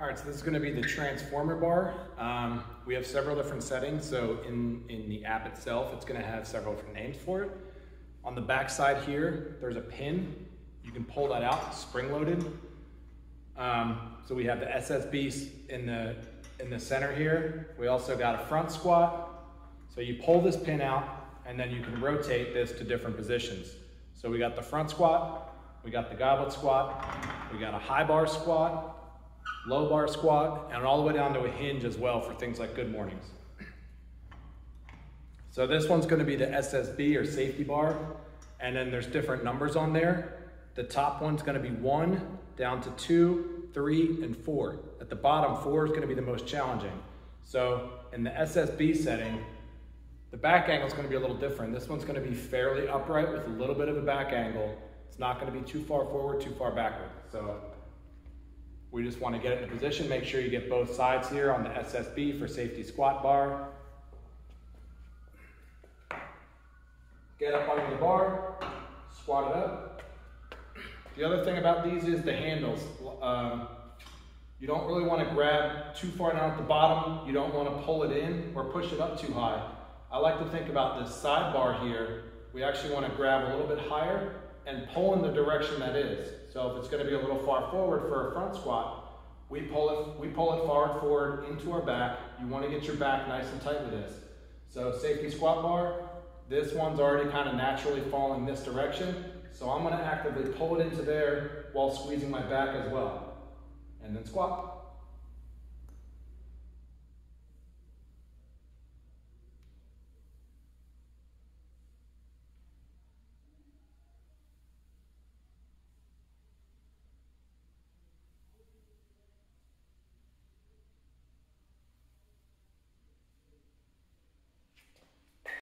All right, so this is gonna be the transformer bar. Um, we have several different settings. So in, in the app itself, it's gonna have several different names for it. On the back side here, there's a pin. You can pull that out, spring loaded. Um, so we have the SSB in the, in the center here. We also got a front squat. So you pull this pin out and then you can rotate this to different positions. So we got the front squat, we got the goblet squat, we got a high bar squat, low bar squat, and all the way down to a hinge as well for things like good mornings. So this one's gonna be the SSB or safety bar, and then there's different numbers on there. The top one's gonna be one, down to two, three, and four. At the bottom, four is gonna be the most challenging. So in the SSB setting, the back angle is gonna be a little different. This one's gonna be fairly upright with a little bit of a back angle. It's not gonna be too far forward, too far backward. So we just want to get it in position. Make sure you get both sides here on the SSB for safety squat bar. Get up onto the bar, squat it up. The other thing about these is the handles. Um, you don't really want to grab too far down at the bottom. You don't want to pull it in or push it up too high. I like to think about this side bar here. We actually want to grab a little bit higher and pull in the direction that is. So if it's gonna be a little far forward for a front squat, we pull it, we pull it forward, forward into our back. You wanna get your back nice and tight with this. So safety squat bar, this one's already kind of naturally falling this direction. So I'm gonna actively pull it into there while squeezing my back as well. And then squat.